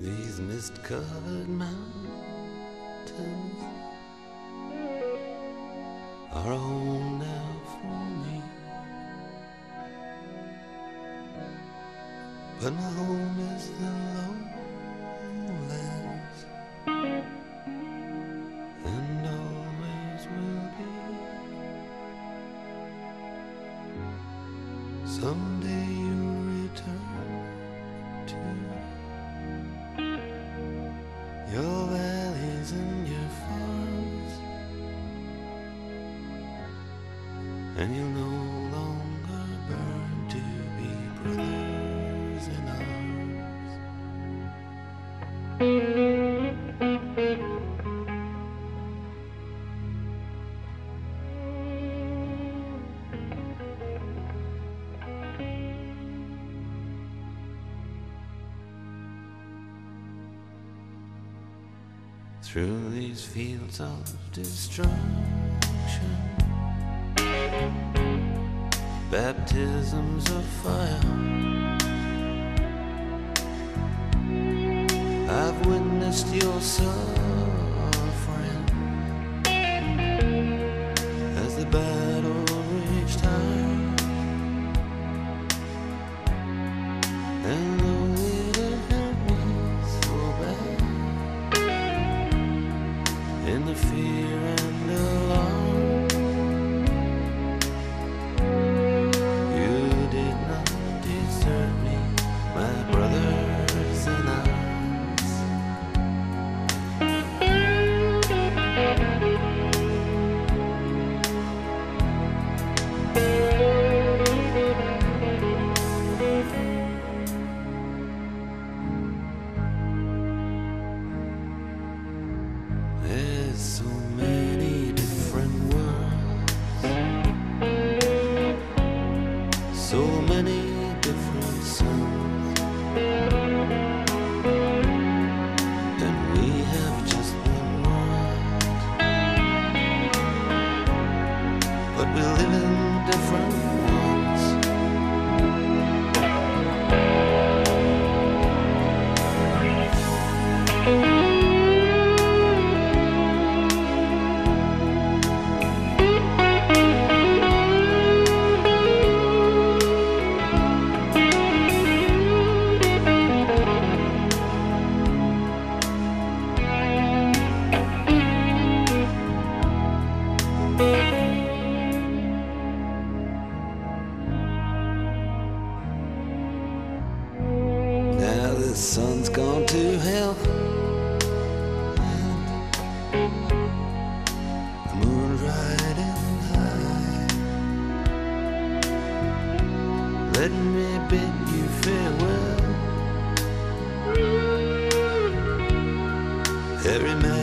these mist covered mountains are a home now for me. But my home is the lowlands and always will be. Someday you'll return to and you'll no longer burn to be brothers in arms. Through these fields of destruction, baptisms of fire. I've witnessed your suffering as the battle raged high. And though it hurt me so bad, in the fear we live in different Sun's gone to hell. The moon's riding high. Let me bid you farewell. Every man